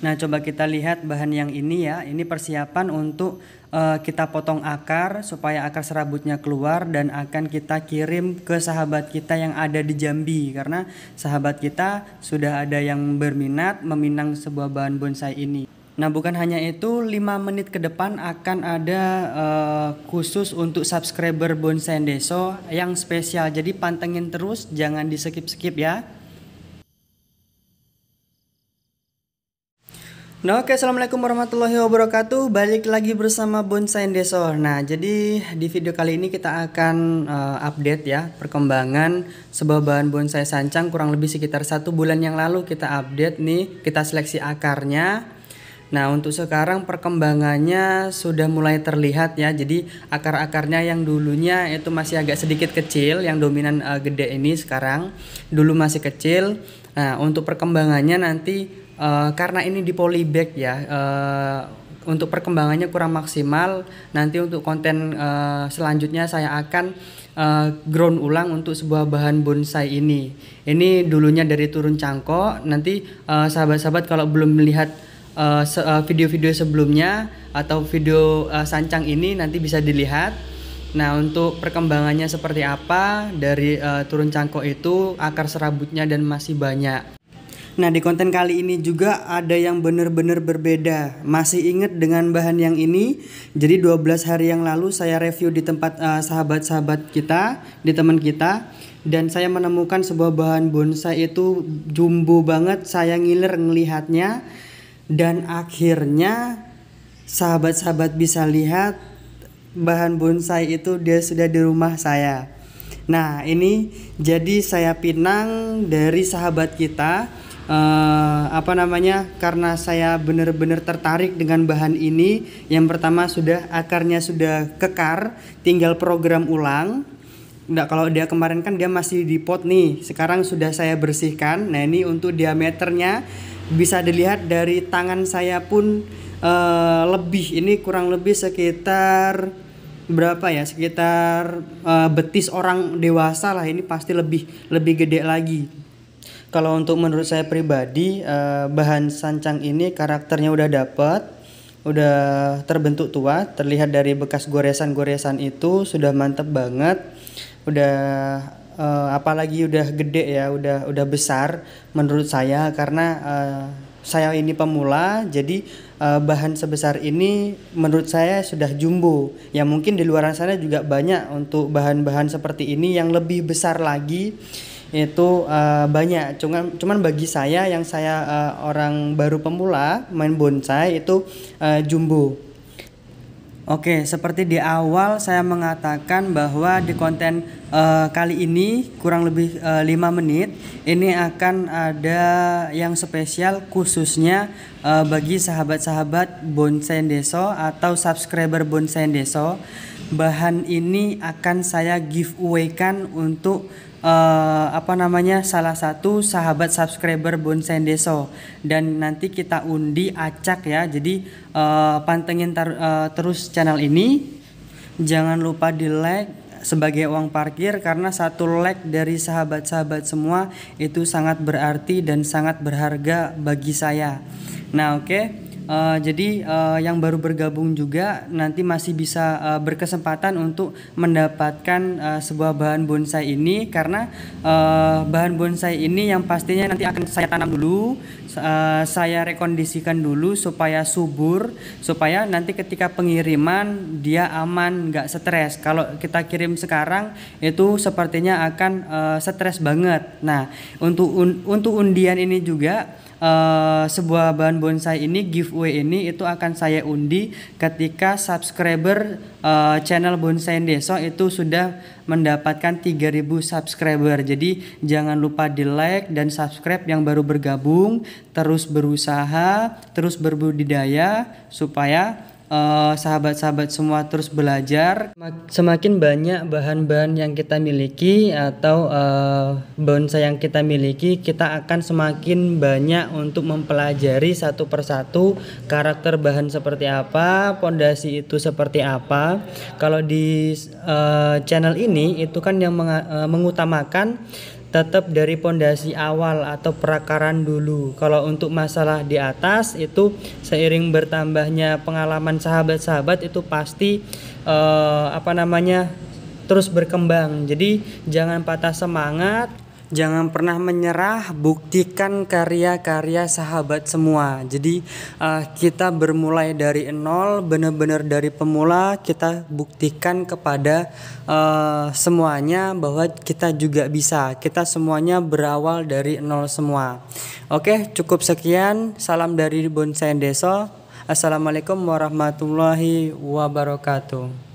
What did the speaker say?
Nah, coba kita lihat bahan yang ini ya. Ini persiapan untuk uh, kita potong akar supaya akar serabutnya keluar dan akan kita kirim ke sahabat kita yang ada di Jambi karena sahabat kita sudah ada yang berminat meminang sebuah bahan bonsai ini. Nah, bukan hanya itu, 5 menit ke depan akan ada uh, khusus untuk subscriber Bonsai Deso yang spesial. Jadi pantengin terus, jangan di skip-skip ya. Nah oke assalamualaikum warahmatullahi wabarakatuh. Balik lagi bersama Bonsai Desor. Nah jadi di video kali ini kita akan uh, update ya Perkembangan sebuah bahan bonsai sancang Kurang lebih sekitar satu bulan yang lalu kita update nih Kita seleksi akarnya. Nah untuk sekarang perkembangannya sudah mulai terlihat ya. Jadi akar-akarnya yang dulunya itu masih agak sedikit kecil Yang dominan uh, gede ini sekarang Dulu masih kecil. Nah untuk perkembangannya nanti uh, karena ini di polybag ya uh, untuk perkembangannya kurang maksimal nanti untuk konten uh, selanjutnya saya akan uh, ground ulang untuk sebuah bahan bonsai ini ini dulunya dari turun cangkok nanti sahabat-sahabat uh, kalau belum melihat video-video uh, sebelumnya atau video uh, sancang ini nanti bisa dilihat Nah, untuk perkembangannya seperti apa dari uh, turun cangkok itu akar serabutnya dan masih banyak. Nah di konten kali ini juga ada yang benar-benar berbeda. Masih inget dengan bahan yang ini? Jadi 12 hari yang lalu saya review di tempat eh, sahabat-sahabat uh, kita Di teman kita Dan saya menemukan sebuah bahan bonsai itu jumbo banget Saya ngiler ngelihatnya Dan akhirnya sahabat-sahabat bisa lihat Bahan bonsai itu dia sudah di rumah saya. Nah ini jadi saya pinang dari sahabat kita uh, apa namanya? Karena saya benar-benar tertarik dengan bahan ini yang pertama sudah akarnya sudah kekar tinggal program ulang. Enggak kalau dia kemarin kan dia masih di pot nih sekarang sudah saya bersihkan. Nah ini untuk diameternya bisa dilihat dari tangan saya pun uh, lebih. Ini kurang lebih sekitar berapa ya? Sekitar uh, betis orang dewasa lah. Ini pasti lebih lebih gede lagi kalau untuk menurut saya pribadi uh, bahan sancang ini karakternya udah dapet udah terbentuk tua terlihat dari bekas goresan-goresan itu sudah mantep banget udah uh, apalagi udah gede ya udah udah besar menurut saya karena uh, saya ini pemula jadi bahan sebesar ini menurut saya sudah jumbo. Ya mungkin di luar sana juga banyak untuk bahan-bahan seperti ini yang lebih besar lagi itu uh, banyak cuman cuman bagi saya yang saya uh, orang baru pemula main bonsai itu uh, jumbo Oke, seperti di awal saya mengatakan bahwa di konten uh, kali ini kurang lebih uh, 5 menit ini akan ada yang spesial khususnya uh, bagi sahabat-sahabat Bonsai Deso atau subscriber Bonsai Deso. Bahan ini akan saya giveaway kan untuk uh, apa namanya salah satu sahabat subscriber Bonsai Deso. Dan nanti kita undi acak ya. Jadi uh, pantengin uh, terus channel ini. Jangan lupa di like sebagai uang parkir karena satu like dari sahabat-sahabat semua itu sangat berarti dan sangat berharga bagi saya. Nah oke. okay. Uh, jadi uh, yang baru bergabung juga nanti masih bisa uh, berkesempatan untuk mendapatkan uh, sebuah bahan bonsai ini karena uh, bahan bonsai ini yang pastinya nanti akan saya tanam dulu, uh, saya rekondisikan dulu supaya subur, supaya nanti ketika pengiriman dia aman, nggak stres. Kalau kita kirim sekarang itu sepertinya akan uh, stres banget. Nah untuk un untuk undian ini juga uh, sebuah bahan bonsai ini giveaway ini itu akan saya undi ketika subscriber uh, channel bonsai deso itu sudah mendapatkan 3000 subscriber jadi jangan lupa di like dan subscribe yang baru bergabung terus berusaha terus berbudidaya supaya uh, sahabat-sahabat semua terus belajar. Semakin banyak bahan-bahan yang kita miliki atau uh, bonsai yang kita miliki, kita akan semakin banyak untuk mempelajari satu persatu karakter bahan seperti apa, pondasi itu seperti apa. Kalau di uh, channel ini itu kan yang mengutamakan tetap dari pondasi awal atau perakaran dulu. Kalau untuk masalah di atas itu seiring bertambahnya pengalaman sahabat-sahabat itu pasti uh, apa namanya terus berkembang. Jadi jangan patah semangat, Jangan pernah menyerah, buktikan karya-karya sahabat semua. Jadi uh, kita bermulai dari nol, benar-benar dari pemula kita buktikan kepada uh, semuanya bahwa kita juga bisa. Kita semuanya berawal dari nol semua. Oke, cukup sekian. Salam dari Bonsai Deso. Assalamualaikum warahmatullahi wabarakatuh.